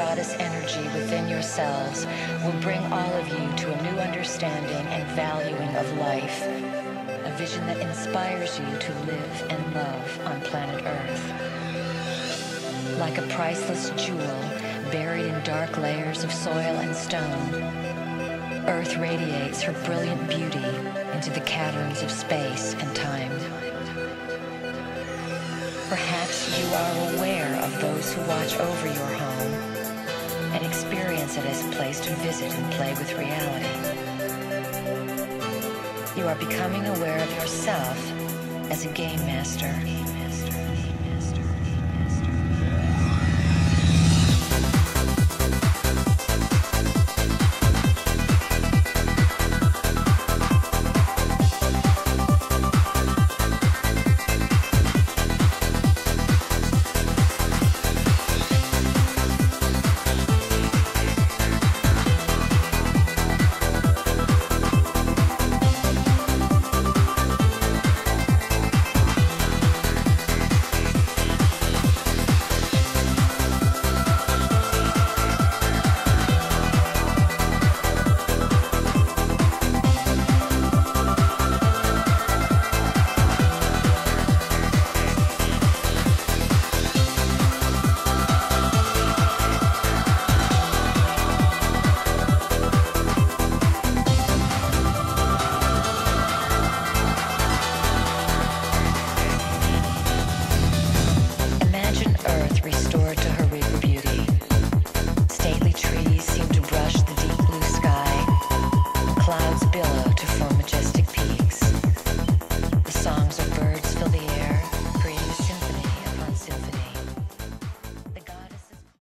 goddess energy within yourselves will bring all of you to a new understanding and valuing of life. A vision that inspires you to live and love on planet Earth. Like a priceless jewel buried in dark layers of soil and stone, Earth radiates her brilliant beauty into the caverns of space and time. Perhaps you are aware of those who watch over your home and experience it as a place to visit and play with reality. You are becoming aware of yourself as a game master